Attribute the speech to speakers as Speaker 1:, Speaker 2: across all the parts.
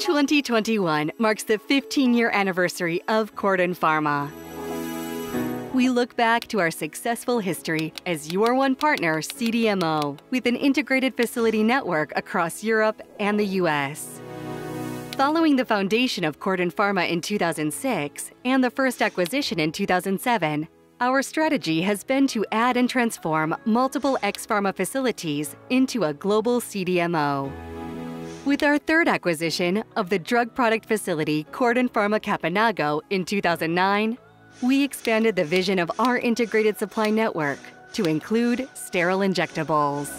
Speaker 1: Twenty twenty one marks the 15 year anniversary of Corden Pharma. We look back to our successful history as your one partner CDMO with an integrated facility network across Europe and the US. Following the foundation of Corden Pharma in 2006 and the first acquisition in 2007, our strategy has been to add and transform multiple ex-pharma facilities into a global CDMO. With our third acquisition of the drug product facility Corden Pharma Caponago in 2009, we expanded the vision of our integrated supply network to include sterile injectables.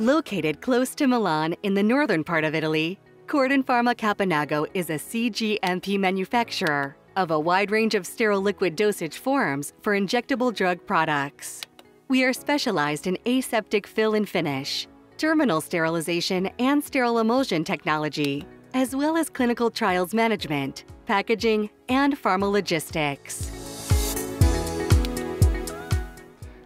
Speaker 1: Located close to Milan in the northern part of Italy, Corden Pharma Caponago is a CGMP manufacturer of a wide range of sterile liquid dosage forms for injectable drug products. We are specialized in aseptic fill and finish, terminal sterilization and sterile emulsion technology, as well as clinical trials management, packaging, and pharma logistics.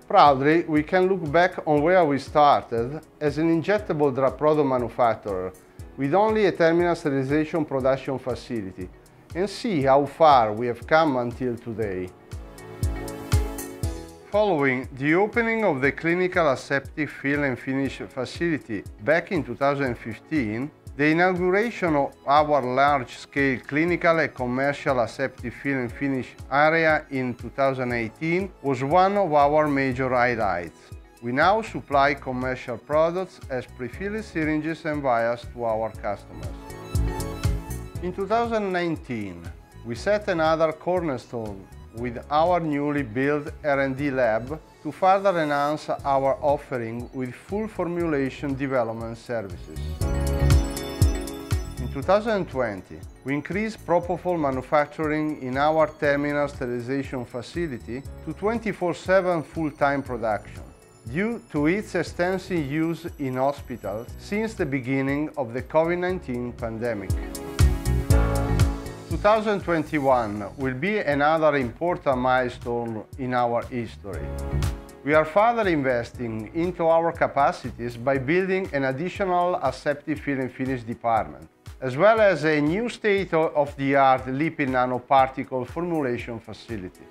Speaker 2: Proudly, we can look back on where we started as an injectable drug product manufacturer with only a terminal sterilization production facility and see how far we have come until today. Following the opening of the clinical aseptic fill and finish facility back in 2015, the inauguration of our large-scale clinical and commercial aseptic fill and finish area in 2018 was one of our major highlights. We now supply commercial products as prefilled syringes and vials to our customers. In 2019, we set another cornerstone with our newly built R&D lab to further enhance our offering with full formulation development services. In 2020, we increased propofol manufacturing in our terminal sterilization facility to 24-7 full-time production due to its extensive use in hospitals since the beginning of the COVID-19 pandemic. 2021 will be another important milestone in our history. We are further investing into our capacities by building an additional aseptic fill and finish department, as well as a new state-of-the-art lipid nanoparticle formulation facility.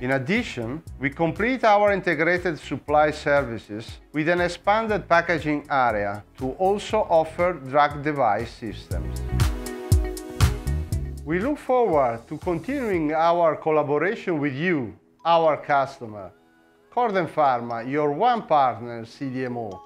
Speaker 2: In addition, we complete our integrated supply services with an expanded packaging area to also offer drug device systems. We look forward to continuing our collaboration with you, our customer. Corden Pharma, your one partner CDMO.